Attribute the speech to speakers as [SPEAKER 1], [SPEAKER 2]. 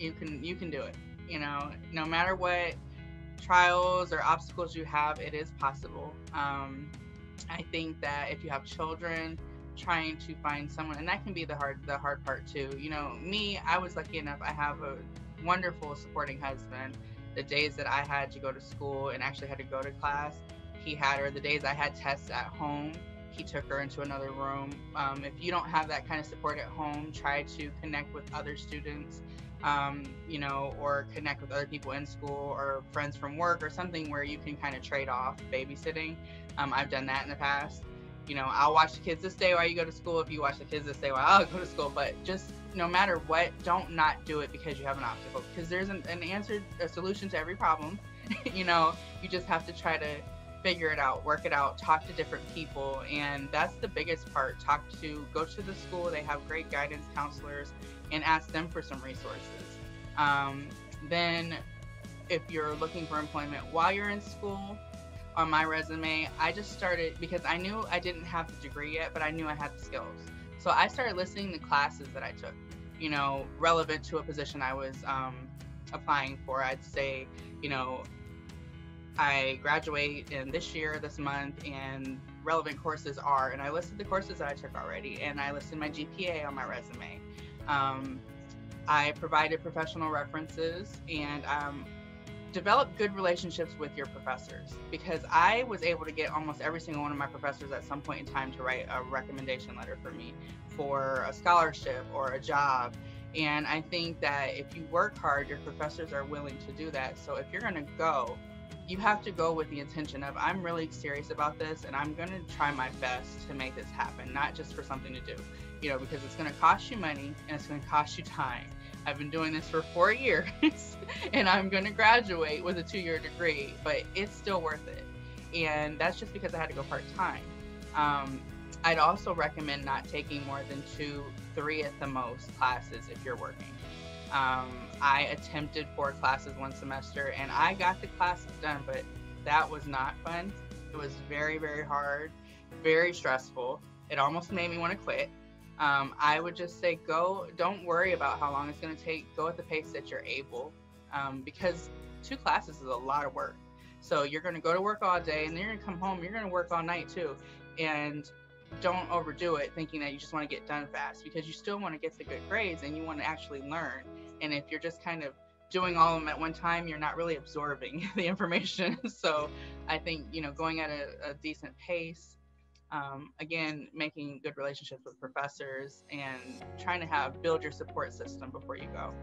[SPEAKER 1] You can you can do it. You know, no matter what trials or obstacles you have, it is possible. Um, I think that if you have children, trying to find someone, and that can be the hard the hard part too. You know, me, I was lucky enough. I have a wonderful supporting husband. The days that I had to go to school and actually had to go to class, he had her. The days I had tests at home, he took her into another room. Um, if you don't have that kind of support at home, try to connect with other students, um, you know, or connect with other people in school or friends from work or something where you can kind of trade off babysitting. Um, I've done that in the past. You know, I'll watch the kids this day while you go to school. If you watch the kids this day while I'll go to school, but just no matter what, don't not do it because you have an obstacle. Because there's an, an answer, a solution to every problem. you know, you just have to try to figure it out, work it out, talk to different people. And that's the biggest part. Talk to, go to the school. They have great guidance counselors and ask them for some resources. Um, then, if you're looking for employment while you're in school, on my resume, I just started because I knew I didn't have the degree yet, but I knew I had the skills. So I started listing the classes that I took, you know, relevant to a position I was um, applying for. I'd say, you know, I graduate in this year, this month, and relevant courses are, and I listed the courses that I took already, and I listed my GPA on my resume. Um, I provided professional references and um, developed good relationships with your professors because I was able to get almost every single one of my professors at some point in time to write a recommendation letter for me for a scholarship or a job. And I think that if you work hard, your professors are willing to do that. So if you're going to go, you have to go with the intention of I'm really serious about this and I'm going to try my best to make this happen, not just for something to do, you know, because it's going to cost you money and it's going to cost you time. I've been doing this for four years and I'm going to graduate with a two year degree, but it's still worth it. And that's just because I had to go part time. Um, I'd also recommend not taking more than two, three at the most classes if you're working. Um, I attempted four classes one semester and I got the classes done, but that was not fun. It was very, very hard, very stressful. It almost made me want to quit. Um, I would just say go, don't worry about how long it's going to take. Go at the pace that you're able um, because two classes is a lot of work. So you're going to go to work all day and then you're going to come home, you're going to work all night too. And don't overdo it thinking that you just want to get done fast because you still want to get the good grades and you want to actually learn. And if you're just kind of doing all of them at one time, you're not really absorbing the information. so I think, you know, going at a, a decent pace, um, again, making good relationships with professors and trying to have build your support system before you go.